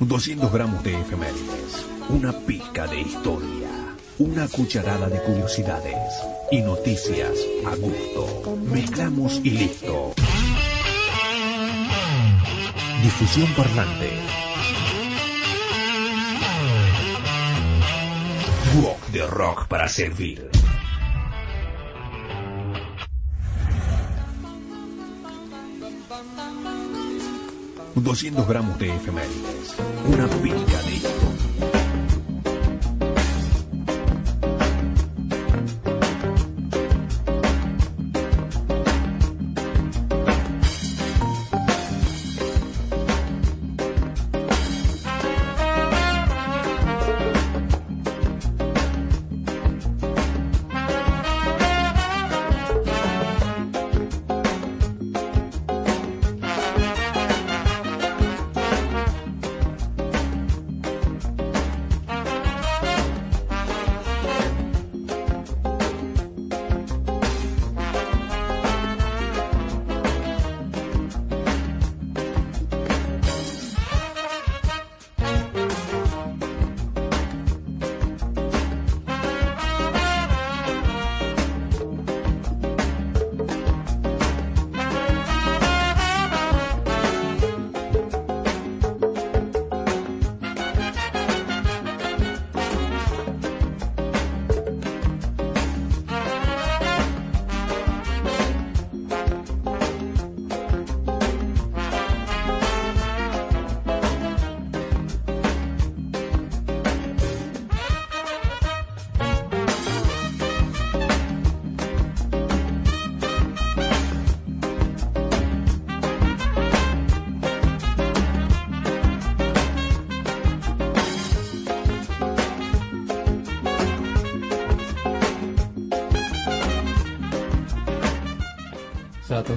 200 gramos de efemérides, una pizca de historia, una cucharada de curiosidades y noticias a gusto. Mezclamos y listo. Difusión parlante. Rock de rock para servir. 200 gramos de efemérides, una pizca de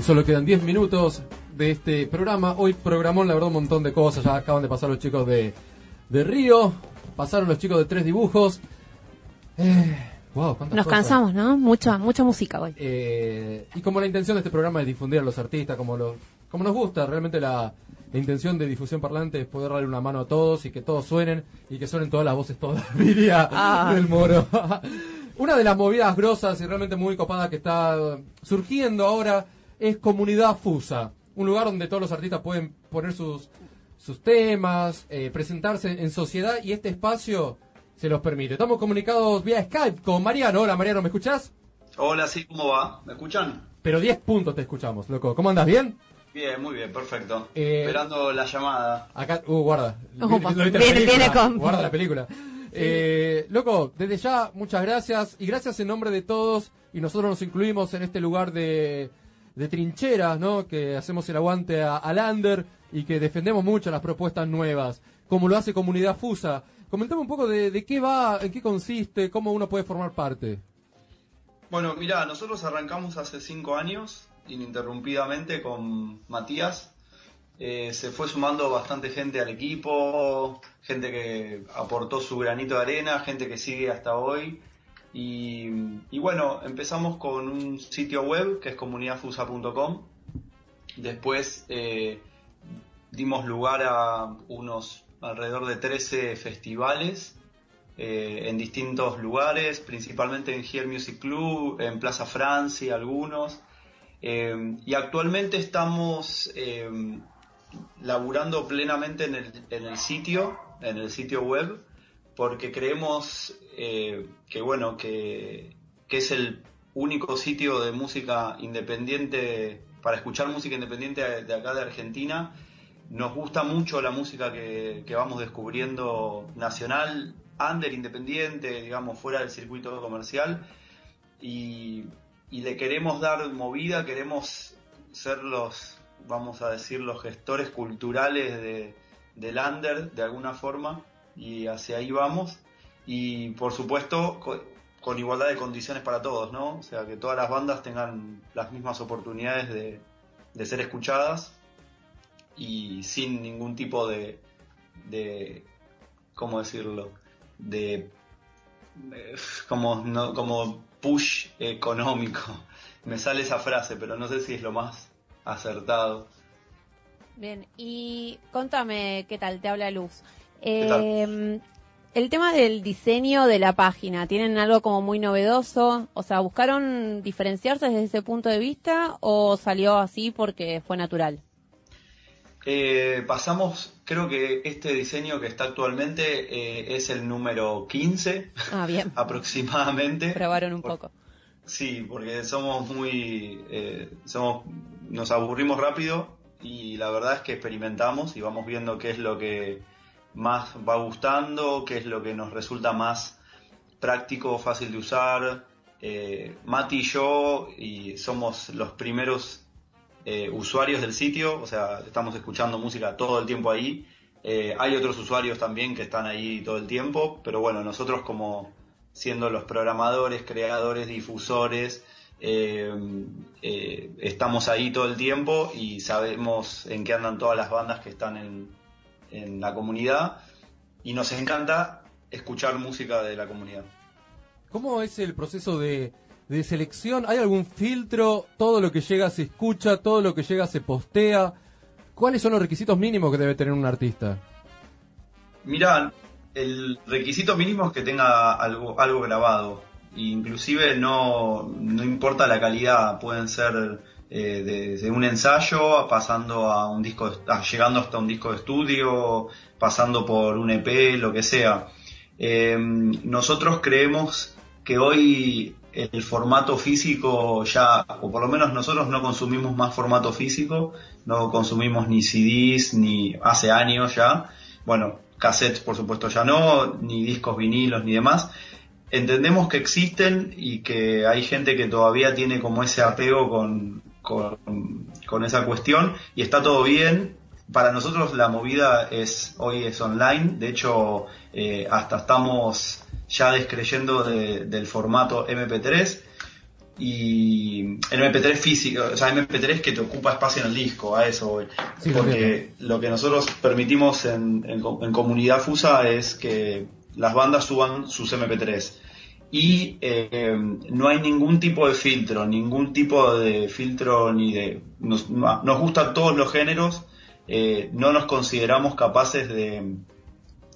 Solo quedan 10 minutos de este programa. Hoy programó la verdad, un montón de cosas. Ya acaban de pasar los chicos de, de Río, pasaron los chicos de Tres Dibujos. Eh, Nos cansamos, ¿no? Mucha, mucha música hoy. Eh, y como la intención de este programa es difundir a los artistas, como, lo, como nos gusta, realmente la, intención de difusión parlante es poder darle una mano a todos y que todos suenen y que suenen todas las voces todas, diría ah. del moro. una de las movidas grosas y realmente muy copada que está surgiendo ahora es Comunidad Fusa, un lugar donde todos los artistas pueden poner sus, sus temas, eh, presentarse en sociedad y este espacio se los permite. Estamos comunicados vía Skype con Mariano. Hola Mariano, ¿me escuchás? Hola, sí, ¿cómo va? ¿Me escuchan? Pero 10 puntos te escuchamos, loco. ¿Cómo andas? ¿Bien? Bien, muy bien, perfecto. Eh, Esperando la llamada. Acá, uh, guarda. viene, con... Guarda la película. Eh, loco, desde ya, muchas gracias. Y gracias en nombre de todos. Y nosotros nos incluimos en este lugar de, de trincheras, ¿no? Que hacemos el aguante a, Lander y que defendemos mucho las propuestas nuevas, como lo hace Comunidad Fusa. Comentame un poco de, qué va, en qué consiste, cómo uno puede formar parte. Bueno, mira, nosotros arrancamos hace cinco años, ininterrumpidamente, con Matías. Eh, se fue sumando bastante gente al equipo, gente que aportó su granito de arena, gente que sigue hasta hoy. Y, bueno, empezamos con un sitio web que es comunidadfusa.com. Después eh, dimos lugar a unos alrededor de 13 festivales eh, en distintos lugares, principalmente en Here Music Club, en Plaza Francia, algunos. Eh, y actualmente estamos laburando plenamente en el, en el sitio, en el sitio web porque creemos eh, que bueno que, es el único sitio de música independiente para escuchar música independiente de acá de Argentina. Nos gusta mucho la música que, vamos descubriendo nacional, under independiente, digamos, fuera del circuito comercial. Y, le queremos dar movida, queremos ser los, vamos a decir, los gestores culturales de, del under de alguna forma y hacia ahí vamos. Y por supuesto, con, igualdad de condiciones para todos, ¿no? O sea, que todas las bandas tengan las mismas oportunidades de, de ser escuchadas y sin ningún tipo de, de ¿cómo decirlo? De eh, como, no, como push económico. Me sale esa frase, pero no sé si es lo más acertado. Bien, y contame qué tal, te habla Luz. Eh, el tema del diseño de la página, ¿tienen algo como muy novedoso? O sea, ¿buscaron diferenciarse desde ese punto de vista o salió así porque fue natural? Eh, pasamos, creo que este diseño que está actualmente eh, es el número 15 ah, bien. aproximadamente. Probaron un poco. Sí, porque somos muy, somos, nos aburrimos rápido y la verdad es que experimentamos y vamos viendo qué es lo que más va gustando, qué es lo que nos resulta más práctico, fácil de usar. Eh, Mati y yo y somos los primeros eh, usuarios del sitio, o sea, estamos escuchando música todo el tiempo ahí. Eh, hay otros usuarios también que están ahí todo el tiempo, pero bueno, nosotros como siendo los programadores, creadores, difusores, estamos ahí todo el tiempo y sabemos en qué andan todas las bandas que están en, en la comunidad y nos encanta escuchar música de la comunidad. ¿Cómo es el proceso de, selección? ¿Hay algún filtro? ¿Todo lo que llega se escucha? ¿Todo lo que llega se postea? ¿Cuáles son los requisitos mínimos que debe tener un artista? Mira, el requisito mínimo es que tenga algo, algo grabado. Inclusive no, no importa la calidad, pueden ser eh, desde un ensayo, pasando a un disco, llegando hasta un disco de estudio, pasando por un EP, lo que sea. Eh, nosotros creemos que hoy el formato físico ya, o por lo menos nosotros no consumimos más formato físico, no consumimos ni CDs, ni hace años ya, bueno, cassettes por supuesto ya no, ni discos vinilos ni demás. Entendemos que existen y que hay gente que todavía tiene como ese apego con, con, esa cuestión y está todo bien. Para nosotros la movida es hoy es online, de hecho eh, hasta estamos ya descreyendo del formato MP3 y el MP3 físico, o sea, MP3 que te ocupa espacio en el disco, a eso porque lo que nosotros permitimos en, en comunidad FUSA es que las bandas suban sus MP3 y eh, no hay ningún tipo de filtro, ningún tipo de filtro ni de... Nos, gustan todos los géneros, eh, no nos consideramos capaces de,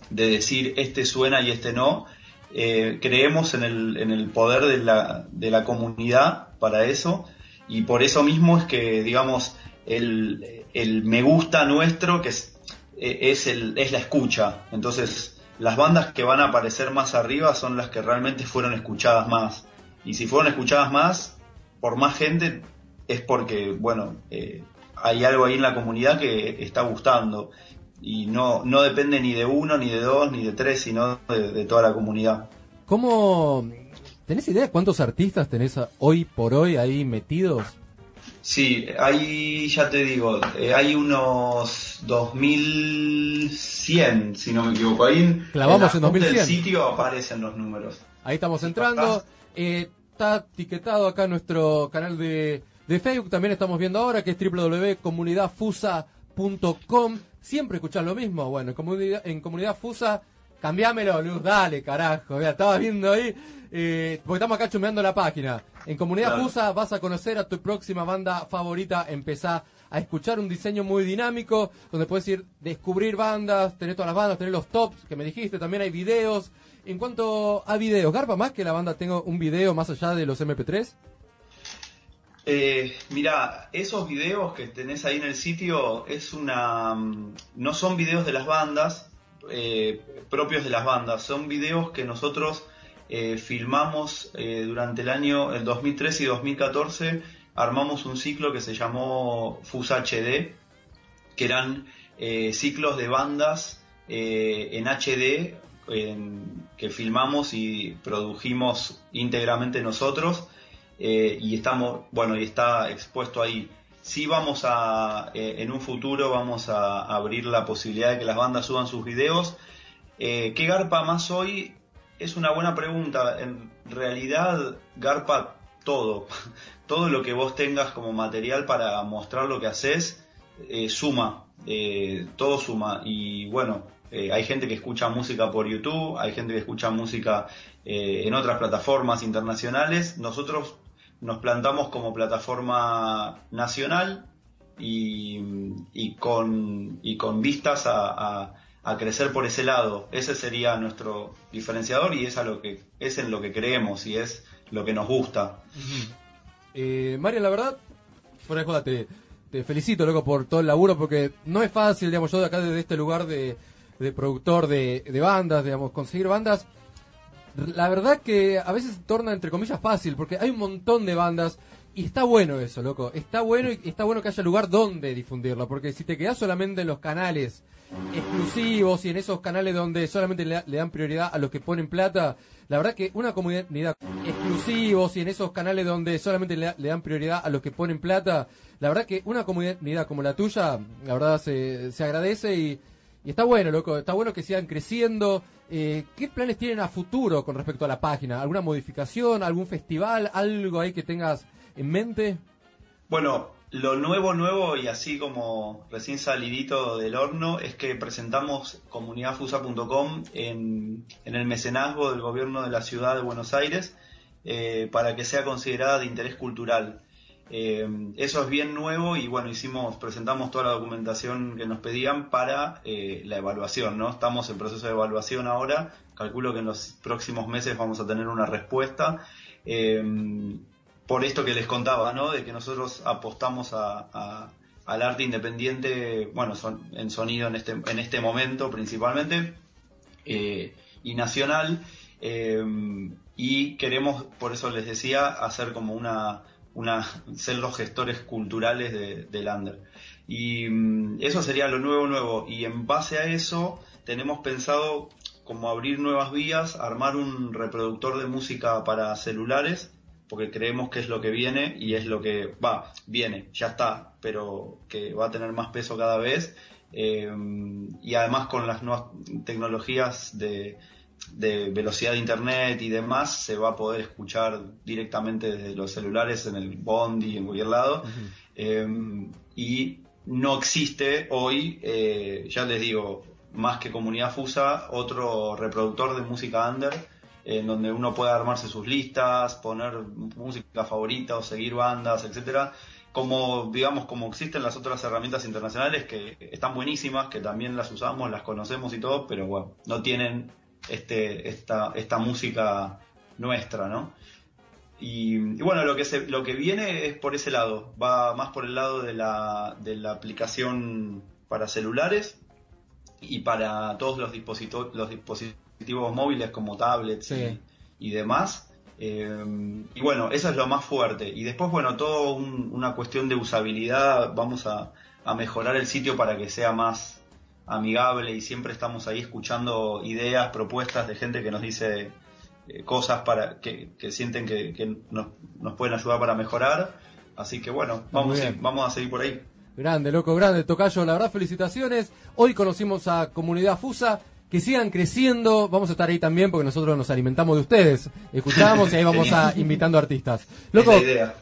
de, decir este suena y este no. Eh, creemos en el, en el poder de la, de la comunidad para eso y por eso mismo es que, digamos, el, el me gusta nuestro, que es, es, el, es la escucha. Entonces, las bandas que van a aparecer más arriba son las que realmente fueron escuchadas más. Y si fueron escuchadas más, por más gente, es porque, bueno, eh, hay algo ahí en la comunidad que está gustando. Y no, no depende ni de uno, ni de dos, ni de tres, sino de, toda la comunidad. ¿Cómo... ¿Tenés idea de cuántos artistas tenés hoy por hoy ahí metidos? Sí, hay, ya te digo, eh, hay unos 2100, si no me equivoco. Ahí Clavamos en, en el sitio aparecen los números. Ahí estamos entrando. Eh, está etiquetado acá nuestro canal de, de Facebook. También estamos viendo ahora que es www.comunidadfusa.com. Siempre escuchás lo mismo. Bueno, en comunidad, en comunidad Fusa, cambiámelo, Luz, dale, carajo. Estaba viendo ahí eh, porque estamos acá chumeando la página. En Comunidad Fusa vas a conocer a tu próxima banda favorita, empezá a escuchar un diseño muy dinámico, donde puedes ir descubrir bandas, tener todas las bandas, tener los tops que me dijiste, también hay videos. En cuanto a videos, ¿garpa más que la banda tenga un video más allá de los MP3? Eh, mira, esos videos que tenés ahí en el sitio es una, mm, no son videos de las bandas, eh, propios de las bandas, son videos que nosotros eh, filmamos eh, durante el año el 2013 y 2014, armamos un ciclo que se llamó FUS HD, que eran eh, ciclos de bandas en HD que filmamos y produjimos íntegramente nosotros y estamos, bueno, y está expuesto ahí. Sí vamos a, en un futuro vamos a abrir la posibilidad de que las bandas suban sus videos. ¿Qué garpa más hoy? es una buena pregunta. En realidad, Garpa todo. Todo lo que vos tengas como material para mostrar lo que haces eh, suma. Eh, todo suma. Y bueno, eh, hay gente que escucha música por YouTube, hay gente que escucha música en otras plataformas internacionales. Nosotros nos plantamos como plataforma nacional y, con, vistas a, crecer por ese lado. Ese sería nuestro diferenciador y es, a lo que, es en lo que creemos y es lo que nos gusta. Eh, la verdad, por joda, te, felicito, loco, por todo el laburo, porque no es fácil, digamos, yo de acá desde este lugar de, productor de, de, bandas, digamos, conseguir bandas. La verdad que a veces torna, entre comillas, fácil, porque hay un montón de bandas y está bueno eso, loco. Está bueno y está bueno que haya lugar donde difundirlo, porque si te quedas solamente en los canales exclusivos y en esos canales donde solamente le, dan prioridad a los que ponen plata, la verdad que una comunidad exclusivos y en esos canales donde solamente le, dan prioridad a los que ponen plata, la verdad que una comunidad como la tuya, la verdad se, se agradece y, y está bueno, loco. Está bueno que sigan creciendo. Eh, ¿Qué planes tienen a futuro con respecto a la página? ¿Alguna modificación? ¿Algún festival? ¿Algo ahí que tengas en mente? Bueno, lo nuevo, nuevo y así como recién salidito del horno es que presentamos comunidadfusa.com en, en el mecenazgo del gobierno de la ciudad de Buenos Aires eh, para que sea considerada de interés cultural. Eh, eso es bien nuevo y bueno, hicimos, presentamos toda la documentación que nos pedían para eh, la evaluación, ¿no? Estamos en proceso de evaluación ahora, calculo que en los próximos meses vamos a tener una respuesta por esto que les contaba, ¿no? De que nosotros apostamos a, al arte independiente, bueno, son, en sonido en este, en este momento principalmente, eh, y nacional, eh, y queremos, por eso les decía, hacer como una, una ser los gestores culturales de, del under. Y mm, eso sería lo nuevo, nuevo. Y en base a eso tenemos pensado como abrir nuevas vías, armar un reproductor de música para celulares, porque creemos que es lo que viene y es lo que va, viene, ya está, pero que va a tener más peso cada vez. Eh, y además con las nuevas tecnologías de, velocidad de internet y demás, se va a poder escuchar directamente desde los celulares en el Bondi, en cualquier lado. Eh, y no existe hoy, eh, ya les digo, más que Comunidad Fusa, otro reproductor de música under en donde uno puede armarse sus listas, poner música favorita o seguir bandas, etcétera, como digamos como existen las otras herramientas internacionales que están buenísimas, que también las usamos, las conocemos y todo, pero bueno, no tienen este esta esta música nuestra, ¿no? Y, bueno, lo que se, lo que viene es por ese lado, va más por el lado de la, de la aplicación para celulares y para todos los los dispositivos dispositivos móviles como tablets y, demás. Eh, y bueno, eso es lo más fuerte. Y después, bueno, todo una cuestión de usabilidad. Vamos a, mejorar el sitio para que sea más amigable y siempre estamos ahí escuchando ideas, propuestas de gente que nos dice eh, cosas para que, sienten que, nos, pueden ayudar para mejorar. Así que bueno, vamos, vamos a seguir por ahí. Grande, loco, grande, Tocayo, la verdad, felicitaciones. Hoy conocimos a Comunidad Fusa que sigan creciendo. Vamos a estar ahí también porque nosotros nos alimentamos de ustedes. Escuchamos y ahí vamos a invitando artistas. Loco,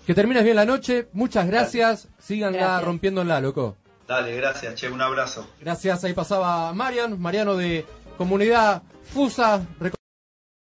que termines bien la noche. Muchas gracias. Síganla rompiéndola, loco. Dale, gracias, che, un abrazo. Gracias, ahí pasaba Marian, Mariano de Comunidad Fusa.